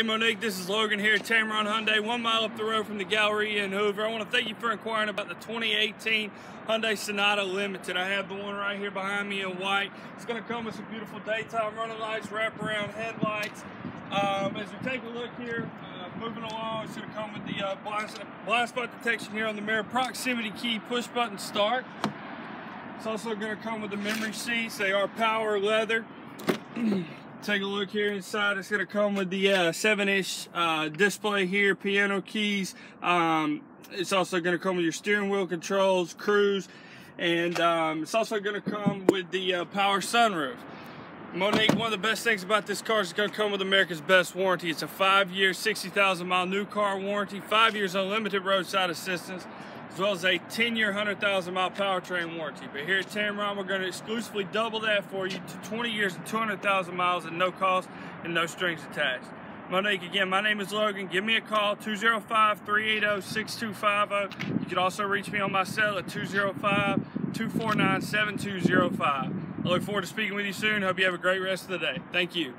Hey Moneque, this is Logan here at Tameron Hyundai, one mile up the road from the Galleria in Hoover. I want to thank you for inquiring about the 2018 Hyundai Sonata Limited. I have the one right here behind me in white. It's going to come with some beautiful daytime running lights, wraparound headlights. Um, as we take a look here, uh, moving along, it's going to come with the uh, blind, blind spot detection here on the mirror, proximity key, push button start. It's also going to come with the memory seats. They are power leather. take a look here inside. It's going to come with the uh, 7-inch uh, display here, piano keys. Um, it's also going to come with your steering wheel controls, cruise, and um, it's also going to come with the uh, power sunroof. Moneque, one of the best things about this car is it's going to come with America's best warranty. It's a five-year, 60,000 mile new car warranty, five years unlimited roadside assistance, as well as a 10-year, 100,000 mile powertrain warranty. But here at Tameron, we're going to exclusively double that for you to 20 years and 200,000 miles at no cost and no strings attached. Moneque, again, my name is Logan. Give me a call, 205-380-6250. You can also reach me on my cell at 205-249-7205. I look forward to speaking with you soon. Hope you have a great rest of the day. Thank you.